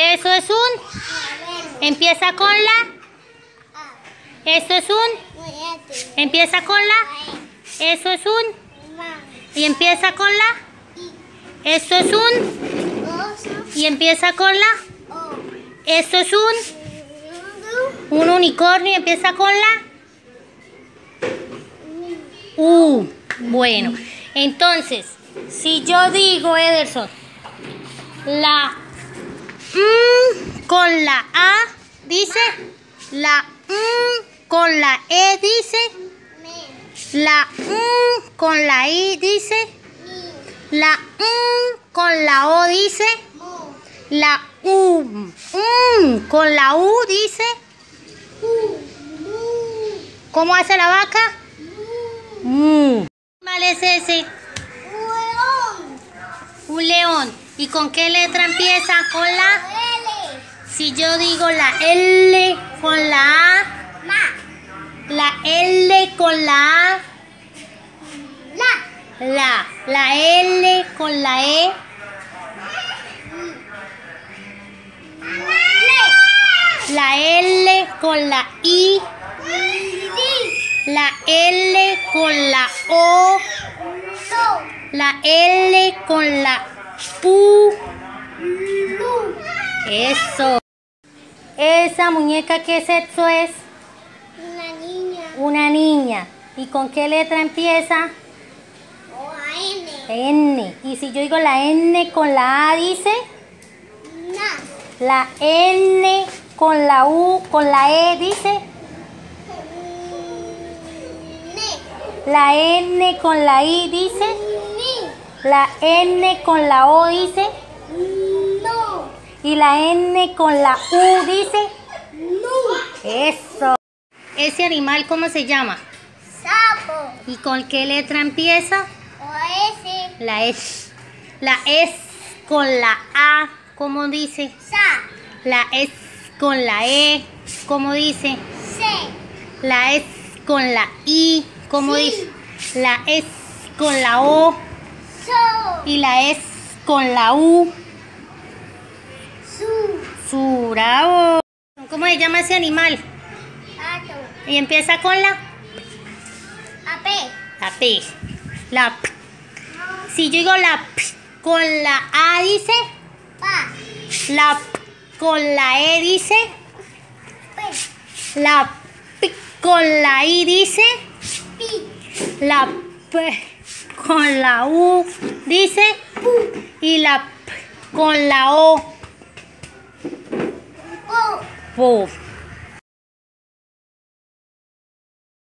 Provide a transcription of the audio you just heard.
Eso es un. Empieza con la. Esto es un. Empieza con la. Eso es un. Y empieza con la. Esto es un. Y empieza con la. Esto es un. Un unicornio empieza con la. U. Bueno, entonces, si yo digo, Ederson, la M con la A dice, la M con la E dice, la M con la I dice, la M con la O dice, la U M con la U dice, ¿cómo hace la vaca? Mm. ¿Qué animal es ese? León. ¿Y con qué letra empieza? Con la... Si yo digo la L con la A, la L con la A, la, la L con la E, la L con la I, la L con la O, la L con la U. Eso. Esa muñeca, ¿qué sexo es? Una niña. Una niña. ¿Y con qué letra empieza? O a N. N. Y si yo digo la N con la A, dice la N con la U, con la E, dice la N con la I, dice. La N con la O, dice No. y la N con la U, dice Nu. eso. Ese animal, ¿cómo se llama? Sapo. ¿Y con qué letra empieza? O S. La S. La S con la A, ¿cómo dice? Sa. La S con la E, ¿cómo dice? Se. La S con la I, ¿cómo Sí. dice? La S con la O. y la S con la U. Su. Su bravo. ¿Cómo se llama ese animal? Pato. Y empieza con la, Ape. la P. La P. Si yo digo la P con la A dice, Pa. la P con la E dice, Pe. la P con la I dice, Pi. la P con la U dice y la P con la O.